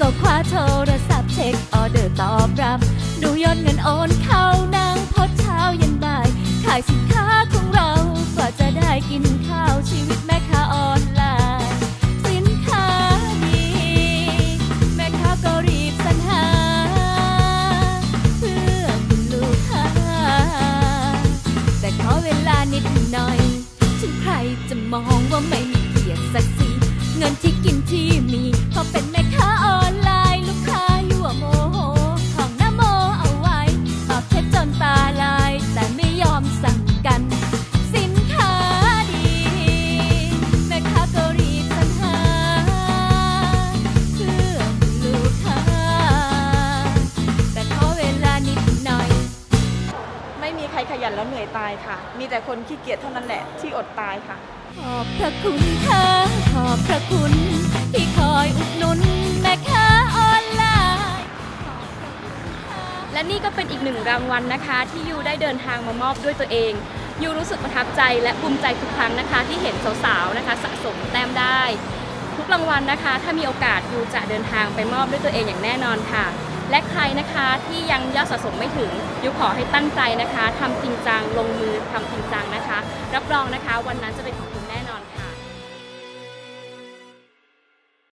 ก็คว้าโทรศัพท์เช็คออเดอร์ตอบรับ ดูยอดเงินโอนเข้านางพดเช้ายันบ่าย ขายสินค้าของเรากว่าจะได้กินข้าวชีวิตแม่ค้าออนไลน์สินค้าดี แม่ค้าก็รีบสรรหา เพื่อคุณลูกค้า แต่ขอเวลานิดหน่อย ถึงใครจะมองว่าไม่มีเกียรติสักสีเงินที่กินที่มี ไม่มีใครขยันแล้วเหนื่อยตายค่ะ มีแต่คนขี้เกียจเท่านั้นแหละที่อดตายค่ะ ขอบพระคุณค่ะขอบพระคุณที่คอยอุดหนุนแม่ค้าออนไลน์และนี่ก็เป็นอีกหนึ่งรางวัลนะคะ ที่ยูได้เดินทางมามอบด้วยตัวเองยูรู้สึกประทับใจและภูมิใจทุกครั้งนะคะ ที่เห็นสาวๆนะคะ สะสมแต้มได้ ทุกรางวัลนะคะ ถ้ามีโอกาสยูจะเดินทางไปมอบด้วยตัวเองอย่างแน่นอนค่ะ และใครนะคะที่ยังยอดสะสมไม่ถึงยูขอให้ตั้งใจนะคะทำจริงจังลงมือทำจริงจังนะคะ รับรองนะคะ วันนั้นจะเป็นของคุณ